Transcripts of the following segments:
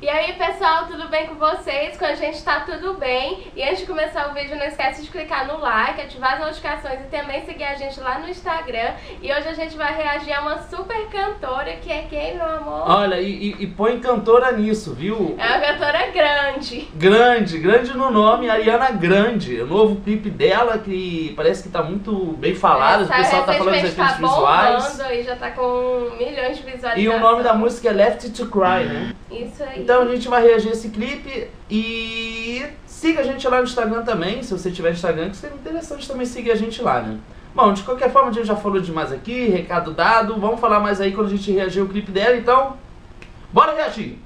E aí pessoal, tudo bem com vocês? Com a gente tá tudo bem. E antes de começar o vídeo, não esquece de clicar no like, ativar as notificações e também seguir a gente lá no Instagram. E hoje a gente vai reagir a uma super cantora que é quem, meu amor? Olha, e, e, e põe cantora nisso, viu? É uma cantora grande. Grande, grande no nome, Ariana Grande. O novo clipe dela que parece que tá muito bem falado, o pessoal tá falando dos efeitos tá visuais. e já tá com milhões de visualizações. E o nome da música é Left to Cry, né? Isso aí. Então a gente vai reagir a esse clipe e siga a gente lá no Instagram também, se você tiver Instagram, que seria interessante também seguir a gente lá, né? Bom, de qualquer forma, a gente já falou demais aqui, recado dado, vamos falar mais aí quando a gente reagir o clipe dela, então, bora reagir!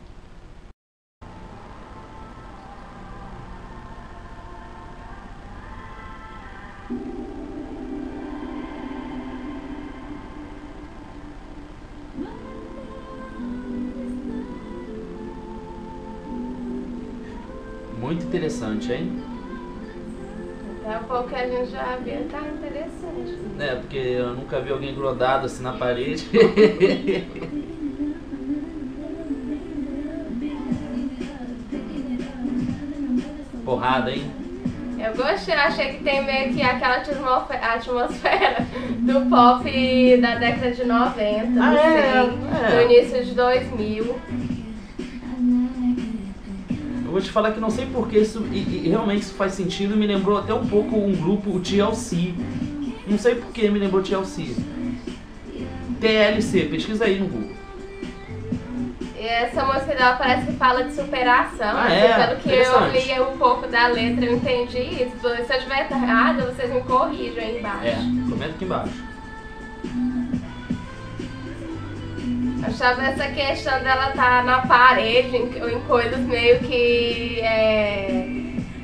Muito interessante, hein? Até um pouco que a gente já viu, tá interessante. É, porque eu nunca vi alguém grudado assim na parede. Porrada, hein? Eu gostei, achei que tem meio que aquela atmosfera do pop da década de 90, ah, é, é. do início de 2000 vou te falar que não sei porque isso e, e, realmente isso faz sentido, me lembrou até um pouco um grupo, o TLC. Não sei porque me lembrou TLC. TLC, pesquisa aí no Google. Essa música dela parece que fala de superação. Ah, é? Pelo que eu li um pouco da letra, eu entendi isso. Se eu estiver errado, vocês me corrijam aí embaixo. É, comenta aqui embaixo. Achava essa questão dela estar tá na parede, ou em, coisas meio que. É,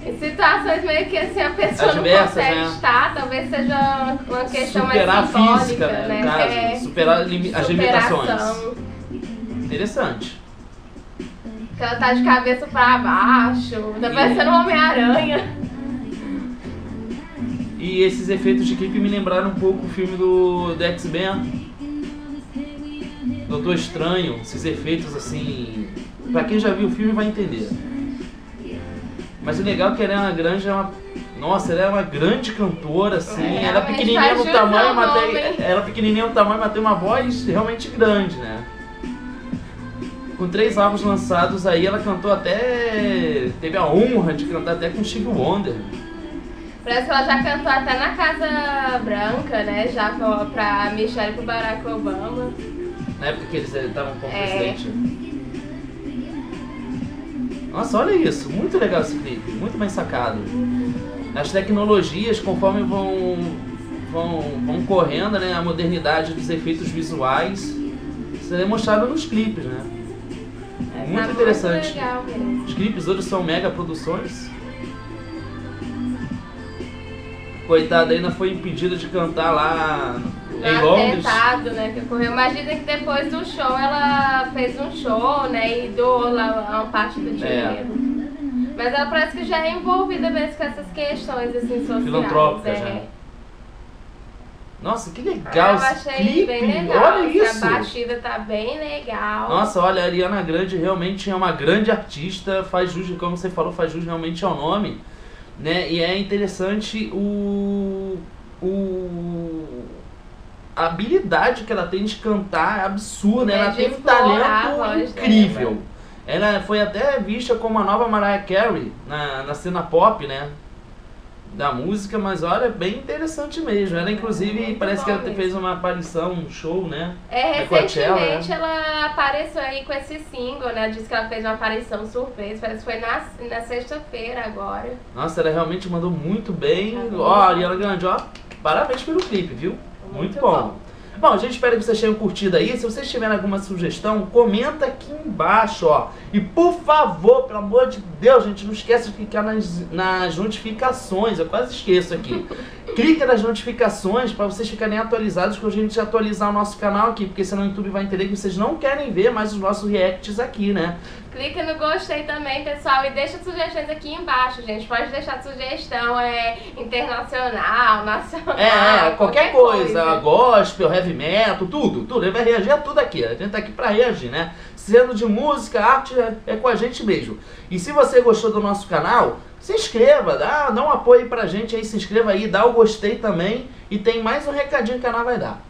em situações meio que assim a pessoa não consegue né? estar, talvez seja uma questão superar mais simbólica, física, né? né? Caso, é, superar as limitações. Interessante. Que ela tá de cabeça pra baixo, tá parecendo um Homem-Aranha. E esses efeitos de clipe me lembraram um pouco o filme do, do X-Men Doutor Estranho, esses efeitos assim. Pra quem já viu o filme vai entender. Mas o legal é que a Ariana Grande é uma. Nossa, ela é uma grande cantora, assim. É, ela é pequenininha no tamanho, mas tem, ela é pequenininha no tamanho, mas tem uma voz realmente grande, né? Com três álbuns lançados aí, ela cantou até. Teve a honra de cantar até com Steve Wonder. Parece que ela já cantou até na Casa Branca, né? Já pra Michelle e pro Barack Obama. Na época que eles estavam como é. presidente. Nossa, olha isso. Muito legal esse clipe. Muito bem sacado. As tecnologias, conforme vão, vão, vão correndo, né? A modernidade dos efeitos visuais. Isso é demonstrado nos clipes, né? É, muito tá interessante. Muito legal, Os clipes hoje são mega produções. Coitada ainda foi impedida de cantar lá em Londres. atentado, né, que ocorreu. Dizem que depois do show ela fez um show, né, e doou lá uma parte do é. dinheiro. Mas ela parece que já é envolvida mesmo com essas questões, assim, sociais. Filantrópicas, é. né? Nossa, que legal eu achei clipe. bem legal. Olha isso. A batida tá bem legal. Nossa, olha, a Ariana Grande realmente é uma grande artista, faz jus, como você falou, faz jus realmente ao nome, né? E é interessante o o a habilidade que ela tem de cantar é absurda, é ela tem um talento incrível. Ela foi até vista como a nova Mariah Carey na, na cena pop, né? Da música, mas olha, é bem interessante mesmo. Ela, inclusive, parece que ela mesmo. fez uma aparição, um show, né? É, recentemente né? ela apareceu aí com esse single, né? Disse que ela fez uma aparição surpresa, parece que foi na, na sexta-feira agora. Nossa, ela realmente mandou muito bem. Tá ó, Ariana Grande, ó, parabéns pelo clipe, viu? Muito, bom. bom. Bom, a gente espera que vocês tenham curtido aí. Se vocês tiverem alguma sugestão, comenta aqui embaixo, ó. E por favor, pelo amor de Deus, gente, não esqueça de clicar nas, nas notificações. Eu quase esqueço aqui. Clica nas notificações para vocês ficarem atualizados quando a gente atualizar o nosso canal aqui, porque senão o YouTube vai entender que vocês não querem ver mais os nossos reacts aqui, né? Clica no gostei também, pessoal, e deixa sugestões aqui embaixo, gente. Pode deixar sugestão é, internacional, nacional. É, qualquer, qualquer coisa, coisa. gospel, heavy metal, tudo, tudo. Ele vai reagir a tudo aqui. A gente tá aqui pra reagir, né? sendo de música, arte, é, é com a gente mesmo. E se você gostou do nosso canal, se inscreva, dá, dá um apoio pra gente aí, se inscreva aí, dá o gostei também. E tem mais um recadinho que o canal vai dar.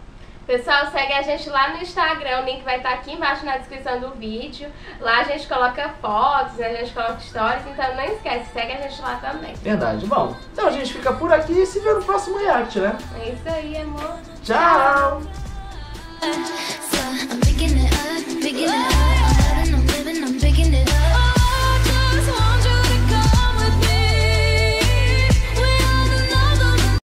Pessoal, segue a gente lá no Instagram, o link vai estar aqui embaixo na descrição do vídeo. Lá a gente coloca fotos, né? a gente coloca stories, então não esquece, segue a gente lá também. Verdade. Bom, então a gente fica por aqui e se vê no próximo react, né? É isso aí, amor. Tchau. Tchau.